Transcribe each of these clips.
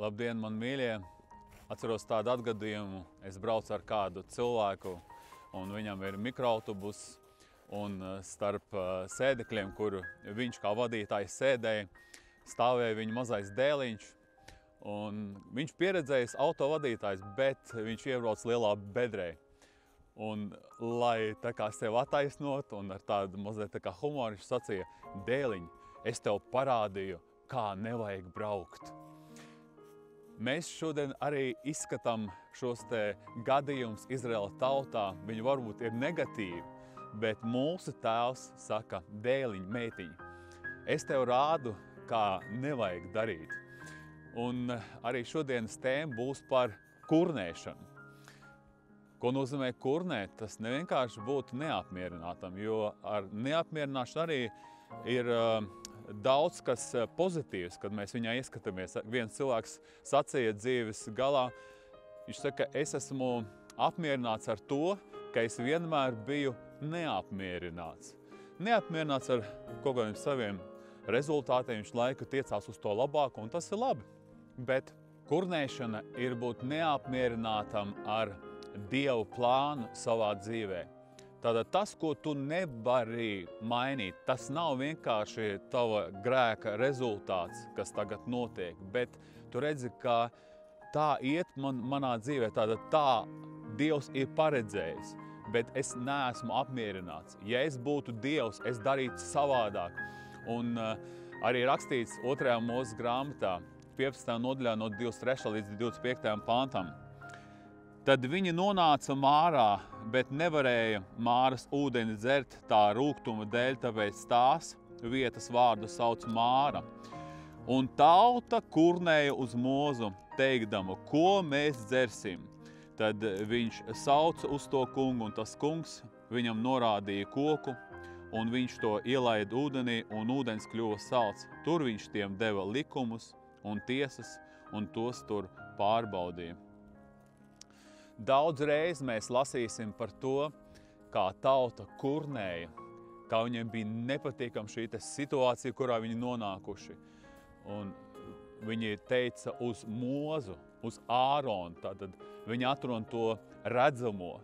Labdien, man mīļie! Atceros tādu atgadījumu. Es braucu ar kādu cilvēku, un viņam ir mikroautobus. Un eh, starp eh, sēdekļiem, kur viņš kā vadītājs sēdēja, stāvēja viņa mazais dēliņš. Un viņš pieredzējis autovadītājs, bet viņš iebrauc lielā bedrē. Un, lai tā kā sev attaisnot un ar tādu mazliet tā kā humoru, viņš sacīja, dēliņ, es tev parādīju, kā nevajag braukt. Mēs šodien arī izskatām šos gadījumus Izraēla tautā. Viņi varbūt ir negatīvi, bet mūsu tēvs saka, dēliņ, meitiņ, es tev rādu, kā nevajag darīt. Un arī šodienas tēma būs par kurnēšanu. Ko nozīmē kurnēt? Tas nevienkārši būt neapmierinātam, jo ar neapmierināšanu arī ir uh, daudz kas eh, pozitīvs, kad mēs viņā ieskatāmies. Viens cilvēks sacīja dzīves galā, viņš saka, es esmu apmierināts ar to, ka es vienmēr biju neapmierināts. Neapmierināts ar kaut kādiem saviem rezultātiem, viņš laiku tiecās uz to labāko, un tas ir labi. Bet kurnēšana ir būt neapmierinātam ar Dievu plānu savā dzīvēm. Tātad tas, ko tu nevari mainīt, tas nav vienkārši tava grēka rezultāts, kas tagad notiek, bet tu redzi, ka tā iet man, manā dzīvē, tātad tā Dievs ir paredzējis, bet es neesmu apmierināts. Ja es būtu Dievs, es darītu savādāk. Un uh, arī rakstīts 2. mūzes grāmatā, 15. nodaļā no 23. līdz 25. pantam. Tad viņi nonāca mārā, bet nevarēja māras ūdeni dzert tā rūgtuma dēļ, tāpēc tās vietas vārdu sauc māra. Un tauta kurnēja uz mūzu, teikdama, ko mēs dzersim. Tad viņš sauca uz to kungu, un tas kungs viņam norādīja koku, un viņš to ielaida ūdenī, un ūdens kļuva salds. Tur viņš tiem deva likumus un tiesas, un tos tur pārbaudīja. Daudz reiz mēs lasīsim par to, kā tauta kurnēja, kā viņiem bija nepatīkama šī situācija, kurā viņi nonākuši. Un viņi teica uz mūzu, uz āronu, tātad viņi atrod to redzamo,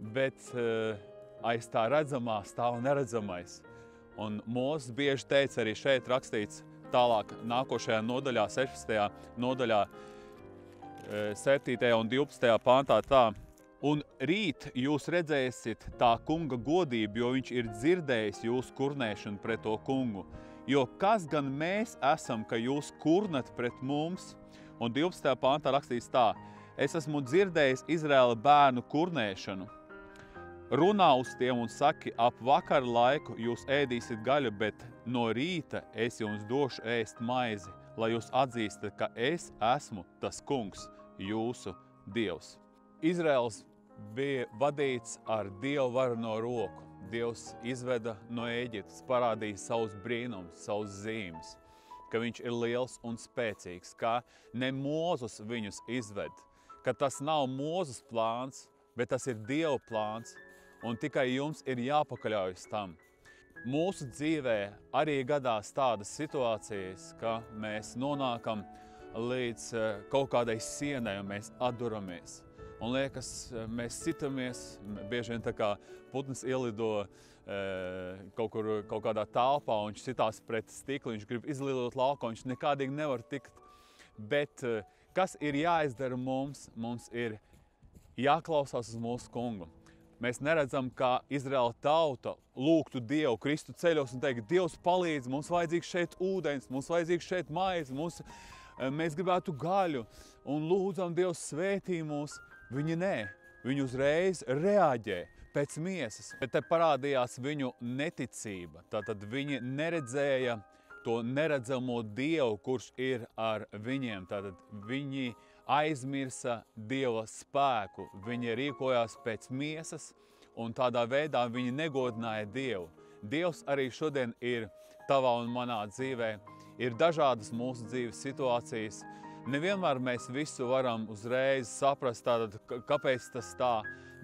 bet uh, aiz tā redzamā stāv neredzamais. Un mūzes bieži teica arī šeit rakstīts tālāk nākošajā nodaļā, 16. nodaļā, 7. un 12. pāntā tā. Un rīt jūs redzēsiet tā kunga godību, jo viņš ir dzirdējis jūsu kurnēšanu pret to kungu. Jo kas gan mēs esam, ka jūs kurnat pret mums? Un 12. pāntā rakstīts tā, es esmu dzirdējis Izraēla bērnu kurnēšanu. Runā uz tiem un saki, ap vakaru laiku jūs ēdīsiet gaļu, bet no rīta es jums došu ēst maizi, lai jūs atzīstat, ka es esmu tas kungs, jūsu Dievs. Izraels bija vadīts ar Dievu varu no roku. Dievs izveda no Ēģiptes, parādīja savus brīnumus, savus zīmes, ka viņš ir liels un spēcīgs, ka ne Mūzus viņus izved, ka tas nav Mūzus plāns, bet tas ir Dieva plāns, un tikai jums ir jāpakaļaujas tam. Mūsu dzīvē arī gadās tādas situācijas, ka mēs nonākam līdz eh, kaut kādai sienai un mēs atduramies. Un liekas, eh, mēs sitamies, bieži vien tā kā putns ielido e, kaut kur kaut kādā telpā un viņš sitās pret stiklu, viņš grib izlidot laukā, viņš nekādīgi nevar tikt. Bet kas ir jāizdara mums? Mums ir jāklausās uz mūsu kungu. Mēs neredzam, kā Izraēla tauta lūgtu Dievu Kristu ceļos un teikt, Dievs palīdz, mums vajadzīgs šeit ūdens, mums vajadzīgs šeit maize, mums Eh, mēs gribētu gaļu un lūdzam Dievs svētī mūs. Viņi nē, viņi uzreiz reaģē pēc miesas, bet te parādījās viņu neticība. Tātad viņi neredzēja to neredzamo Dievu, kurš ir ar viņiem. Tātad viņi aizmirsa Dieva spēku, viņi rīkojās pēc miesas un tādā veidā viņi negodināja Dievu. Dievs arī šodien ir tavā un manā dzīvē, Ir dažādas mūsu dzīves situācijas. Nevienmēr mēs visu varam uzreiz saprast, tātad, kāpēc tas tā,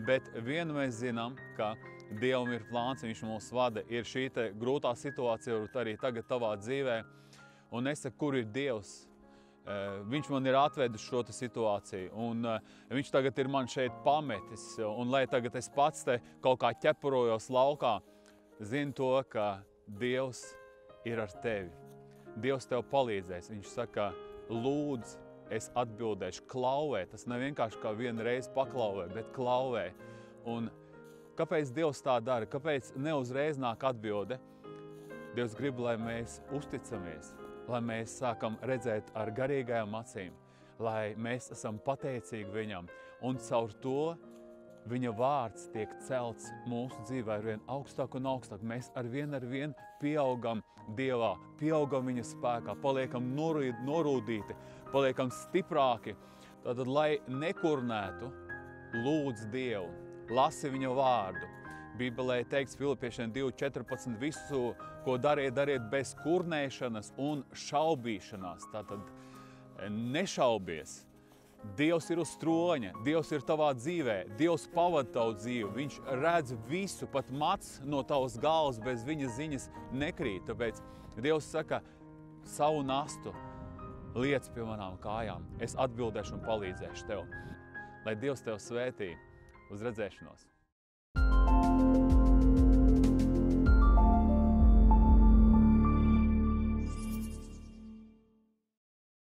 bet vienu mēs zinām, ka Dievam ir plāns, Viņš mūs vada. Ir šī grūtā situācija, varbūt arī tagad tavā dzīvē, un es saku, kur ir Dievs? Viņš man ir atvedis šo situāciju, un viņš tagad ir man šeit pametis. Un, lai tagad es pats te kaut kā ķepurojos laukā, zinu to, ka Dievs ir ar tevi. Dievs tev palīdzēs. Viņš saka, lūdzu, es atbildēšu, klauvē. Tas nav vienkārši kā viena reize paklauvē, bet klauvē. Un kāpēc Dievs tā dara? Kāpēc neuzreiz nāk atbilde? Dievs grib, lai mēs uzticamies, lai mēs sākam redzēt ar garīgajām acīm, lai mēs esam pateicīgi Viņam. Un caur to Viņa vārds tiek celts mūsu dzīvē ar vien augstāk un augstāk. Mēs ar vienu ar vienu pieaugam Dievā, pieaugam Viņa spēkā, paliekam norūdīti, paliekam stiprāki. Tad, lai nekurnētu, lūdz Dievu, lasi Viņa vārdu. Bībelē teikts Filipiešiem 2.14. Visu, ko dariet, dariet bez kurnēšanas un šaubīšanās. Tātad nešaubies. Dievs ir uz troņa, Dievs ir tavā dzīvē, Dievs pavada tavu dzīvi. Viņš redz visu, pat mats no tavas galvas bez viņa ziņas nekrīt. Tāpēc Dievs saka, savu nastu liec pie manām kājām. Es atbildēšu un palīdzēšu tev. Lai Dievs tev svētī uz redzēšanos!